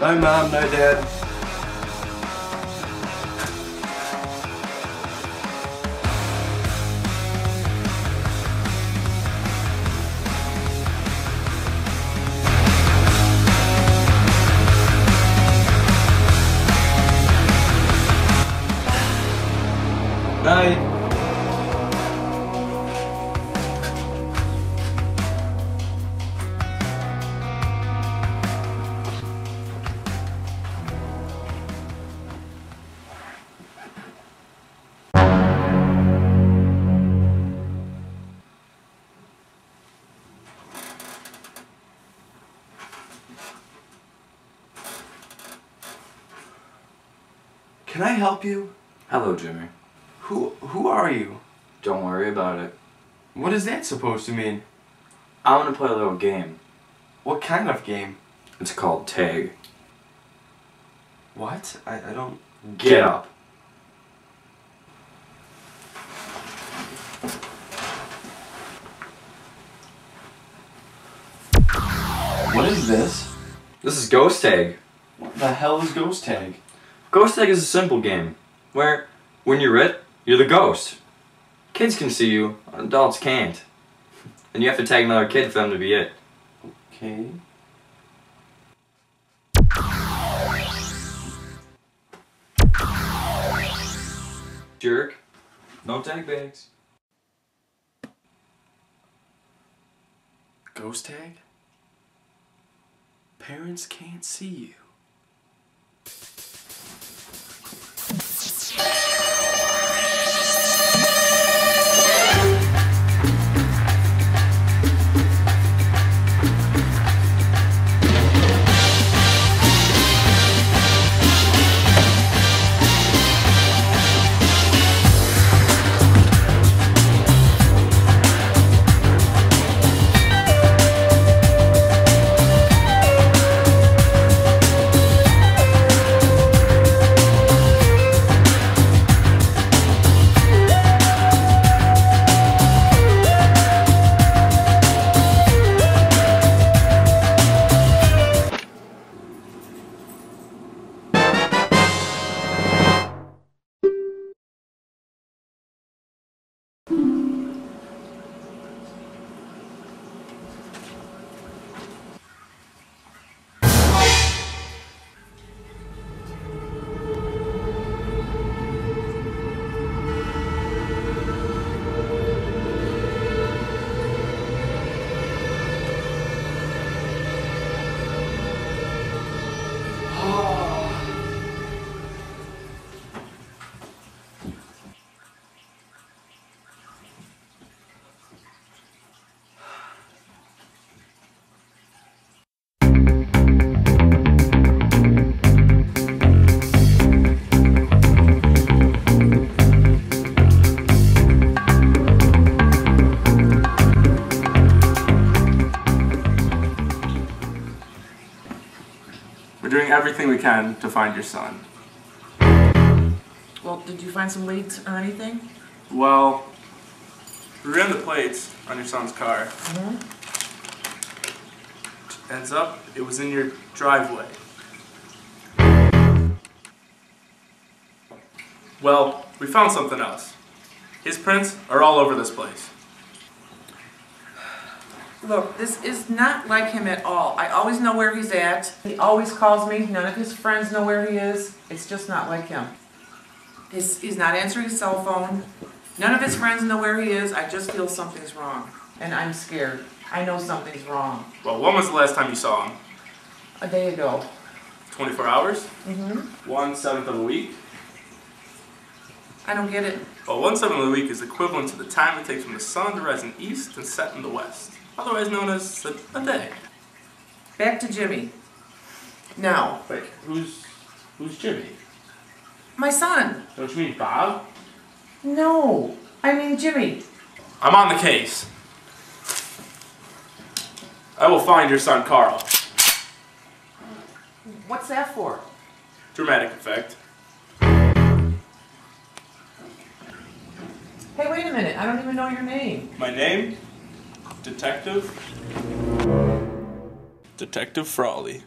No mom, no dad. Can I help you? Hello, Jimmy. Who who are you? Don't worry about it. What is that supposed to mean? I want to play a little game. What kind of game? It's called tag. What? I, I don't Get up. What is this? This is Ghost Tag. What the hell is ghost tag? Ghost Tag is a simple game where, when you're it, you're the ghost. Kids can see you, adults can't. And you have to tag another kid for them to be it. Okay. Jerk. No tag backs. Ghost tag? Parents can't see you. We're doing everything we can to find your son. Well, did you find some leads or anything? Well, we ran the plates on your son's car. Mm-hmm. Ends up, it was in your driveway. Well, we found something else. His prints are all over this place. Look, this is not like him at all. I always know where he's at. He always calls me. None of his friends know where he is. It's just not like him. He's, he's not answering his cell phone. None of his friends know where he is. I just feel something's wrong. And I'm scared. I know something's wrong. Well, when was the last time you saw him? A day ago. 24 hours? Mm-hmm. One seventh of a week? I don't get it. Well, one seventh of a week is equivalent to the time it takes from the sun to rise in the east and set in the west, otherwise known as a, a day. Back to Jimmy. Now, Wait, who's who's Jimmy? my son. Don't you mean Bob? No, I mean Jimmy. I'm on the case. I will find your son Carl. What's that for? Dramatic effect. Hey, wait a minute. I don't even know your name. My name? Detective. Detective Frawley.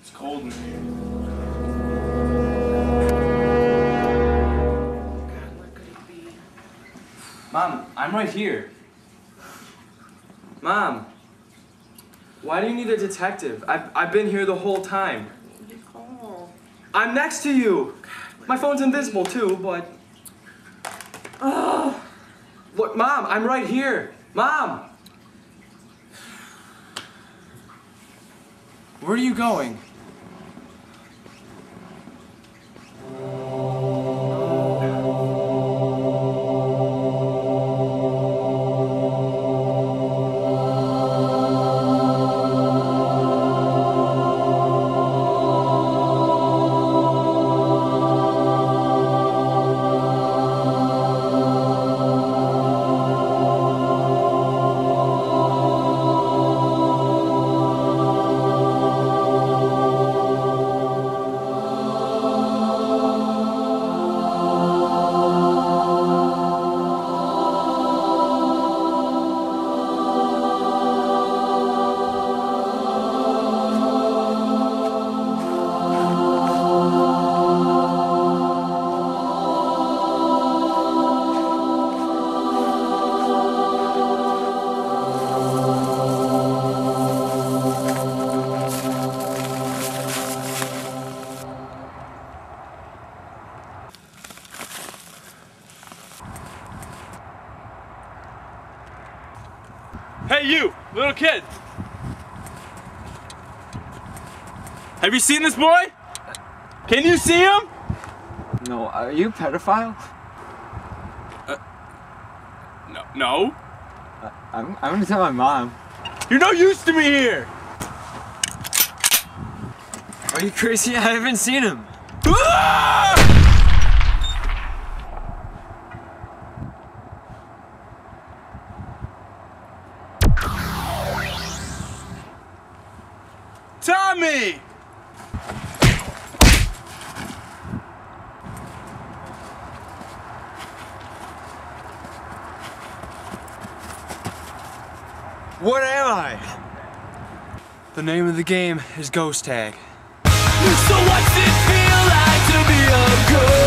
It's cold in here. God, where could he be? Mom, I'm right here. Mom, why do you need a detective? I've, I've been here the whole time. Nicole. I'm next to you. My phone's invisible too, but. Oh. Look, Mom, I'm right here. Mom! Where are you going? Hey, you, little kid. Have you seen this boy? Can you see him? No, are you a pedophile? No. No. I'm, I'm gonna tell my mom. You're no use to me here. Are you crazy? I haven't seen him. Ah! Tommy! What am I? The name of the game is Ghost Tag. So what's it feel like to be a ghost?